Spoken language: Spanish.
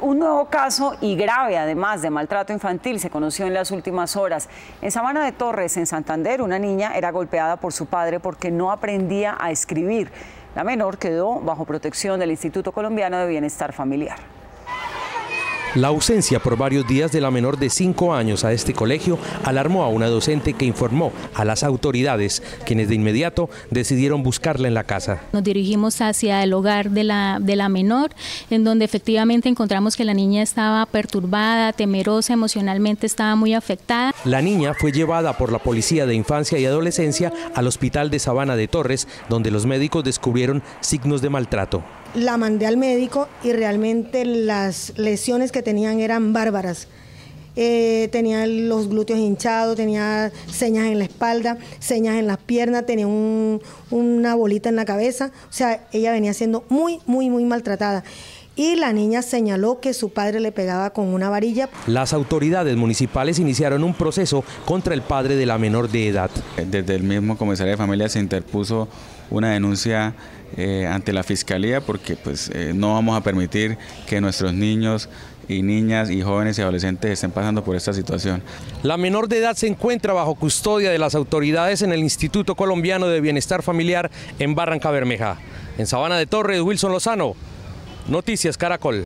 Un nuevo caso y grave, además de maltrato infantil, se conoció en las últimas horas. En Sabana de Torres, en Santander, una niña era golpeada por su padre porque no aprendía a escribir. La menor quedó bajo protección del Instituto Colombiano de Bienestar Familiar. La ausencia por varios días de la menor de 5 años a este colegio alarmó a una docente que informó a las autoridades, quienes de inmediato decidieron buscarla en la casa. Nos dirigimos hacia el hogar de la, de la menor, en donde efectivamente encontramos que la niña estaba perturbada, temerosa, emocionalmente estaba muy afectada. La niña fue llevada por la Policía de Infancia y Adolescencia al Hospital de Sabana de Torres, donde los médicos descubrieron signos de maltrato la mandé al médico y realmente las lesiones que tenían eran bárbaras. Eh, tenía los glúteos hinchados, tenía señas en la espalda, señas en las piernas, tenía una bolita en la cabeza. O sea, ella venía siendo muy, muy, muy maltratada. Y la niña señaló que su padre le pegaba con una varilla. Las autoridades municipales iniciaron un proceso contra el padre de la menor de edad. Desde el mismo comisario de familia se interpuso una denuncia eh, ante la fiscalía porque pues eh, no vamos a permitir que nuestros niños y niñas y jóvenes y adolescentes estén pasando por esta situación. La menor de edad se encuentra bajo custodia de las autoridades en el Instituto Colombiano de Bienestar Familiar en Barranca Bermeja. En Sabana de Torres, Wilson Lozano, Noticias Caracol.